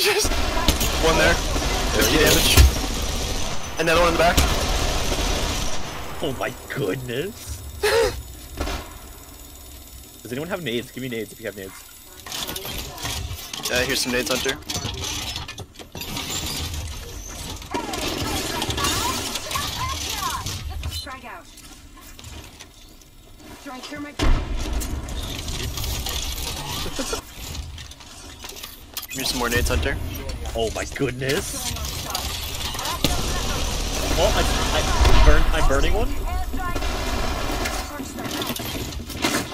Just one there. 50 damage. Another one in the back. Oh my goodness. Does anyone have nades? Give me nades if you have nades. Uh, here's some nades, Hunter. Strike out. Throwing thermite. Here's some more nades, Hunter. Oh my goodness. Oh, I, I burn, I'm burning one.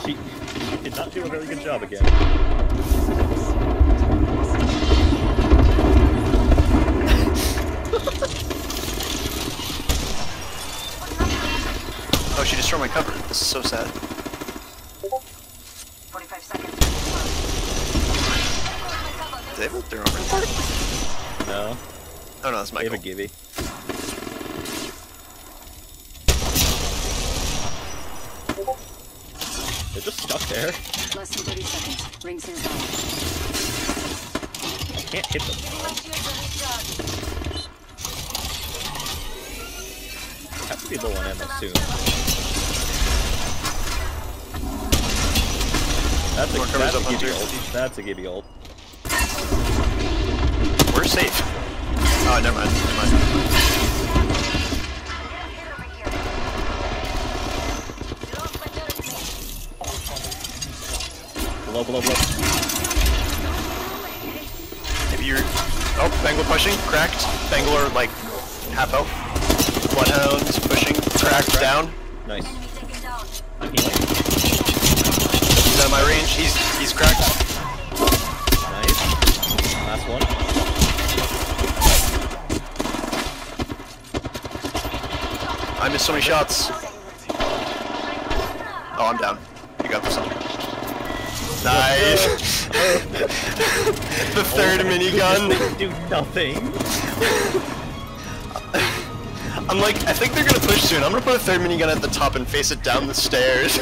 She, she did not do a very good job again. Oh, she destroyed my cover. This is so sad. 45 seconds. Did they have their own report? No, Oh no, that's they have Michael. a gibby. They're just stuck there. Less than 30 seconds. Rings nearby. I can't hit them. Have to be low on ammo soon. That's a, More covers that's a gibby Hunter. ult. That's a gibby ult. We're safe. Oh, never mind. Never mind. Below, below, below. If you're... Oh, Bengal pushing. Cracked. Bengal are like half health. Bloodhounds pushing. Cracked down. Nice. I'm healing. He's out of my range. He's he's cracked. Nice. Last one. I missed so many shots. Oh, I'm down. You got this, Hunter. Nice. the third oh, minigun. Do nothing. I'm like, I think they're gonna push soon. I'm gonna put a third minigun at the top and face it down the stairs.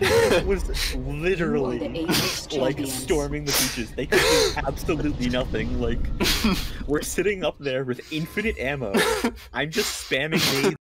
It was literally like storming the beaches. They could do absolutely nothing. Like we're sitting up there with infinite ammo. I'm just spamming nades